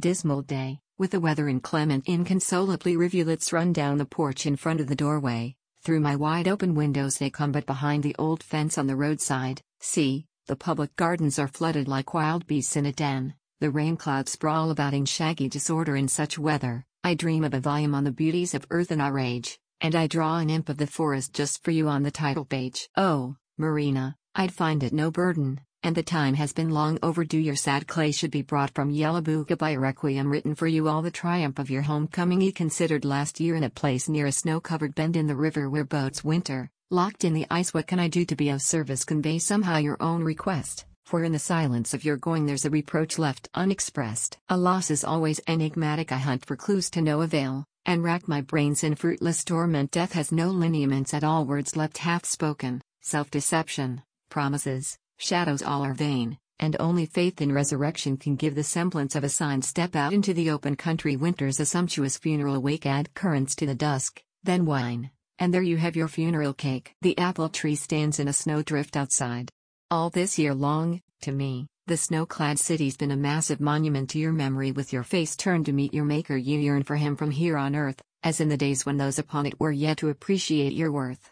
Dismal day, with the weather inclement inconsolably rivulets run down the porch in front of the doorway. Through my wide open windows they come but behind the old fence on the roadside, see, the public gardens are flooded like wild beasts in a den, the rain clouds sprawl about in shaggy disorder in such weather, I dream of a volume on the beauties of earth and our age, and I draw an imp of the forest just for you on the title page. Oh, Marina, I'd find it no burden, and the time has been long overdue. Your sad clay should be brought from Yelabuga by a requiem written for you all. The triumph of your homecoming he considered last year in a place near a snow-covered bend in the river where boats winter, locked in the ice. What can I do to be of service? Convey somehow your own request, for in the silence of your going there's a reproach left unexpressed. A loss is always enigmatic. I hunt for clues to no avail, and rack my brains in fruitless torment. Death has no lineaments at all. Words left half spoken, self-deception, promises, Shadows all are vain, and only faith in resurrection can give the semblance of a sign. Step out into the open country. Winter's a sumptuous funeral wake. Add currants to the dusk, then wine, and there you have your funeral cake. The apple tree stands in a snowdrift outside. All this year long, to me, the snow clad city's been a massive monument to your memory. With your face turned to meet your maker, you yearn for him from here on earth, as in the days when those upon it were yet to appreciate your worth.